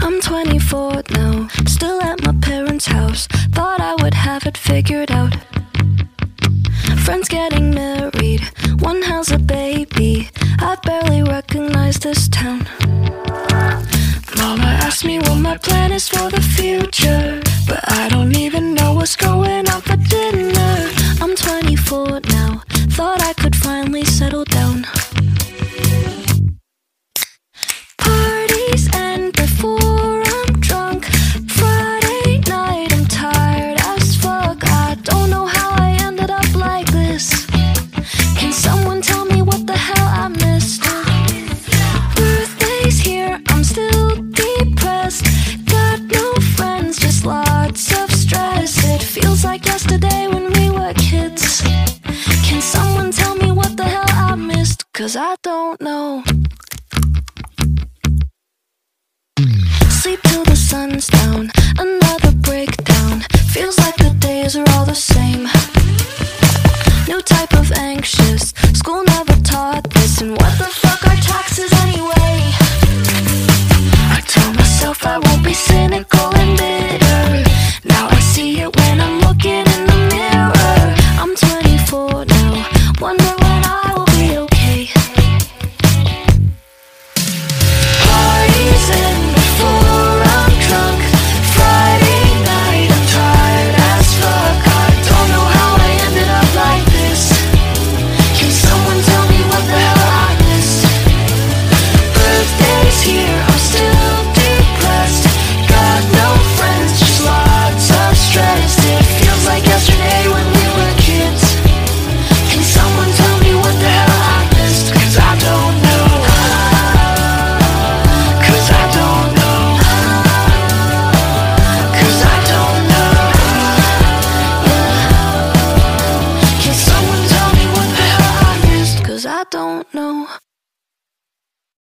I'm 24 now, still at my parents' house. Thought I would have it figured out. Friends getting married, one has a baby. I barely recognize this town. Mama asked me what my plan is for the future, but I don't even know what's going on for dinner. I'm 24 now, thought I could finally settle yesterday when we were kids. Can someone tell me what the hell I missed? Cause I don't know. Sleep till the sun's down, another breakdown. Feels like the days are all the same. New type of anxious, school never taught this. And what the fuck are taxes anyway?